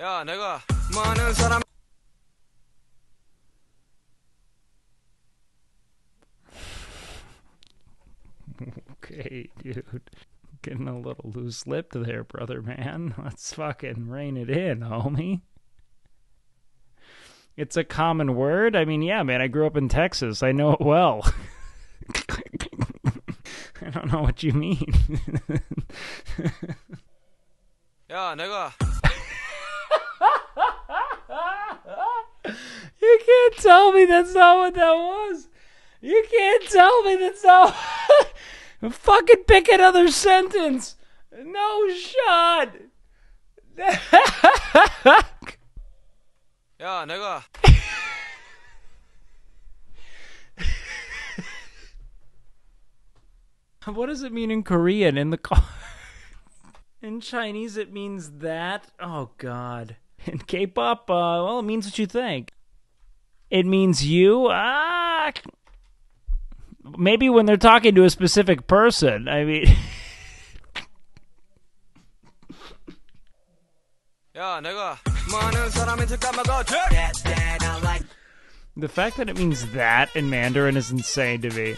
야, 내가 많은 사람 Okay, dude. Getting a little loose lipped there, brother man. Let's fucking rein it in, homie. It's a common word. I mean, yeah, man, I grew up in Texas. I know it well. I don't know what you mean. 야, 내가 tell me that's not what that was. You can't tell me that's not. Fucking pick another sentence. No shot. yeah, nigga. what does it mean in Korean in the car? in Chinese, it means that. Oh, God. In K pop, uh, well, it means what you think. It means you. Ah, maybe when they're talking to a specific person. I mean, 야, 내가 많은 사람한테 까먹어 the fact that it means that in Mandarin is insane to me.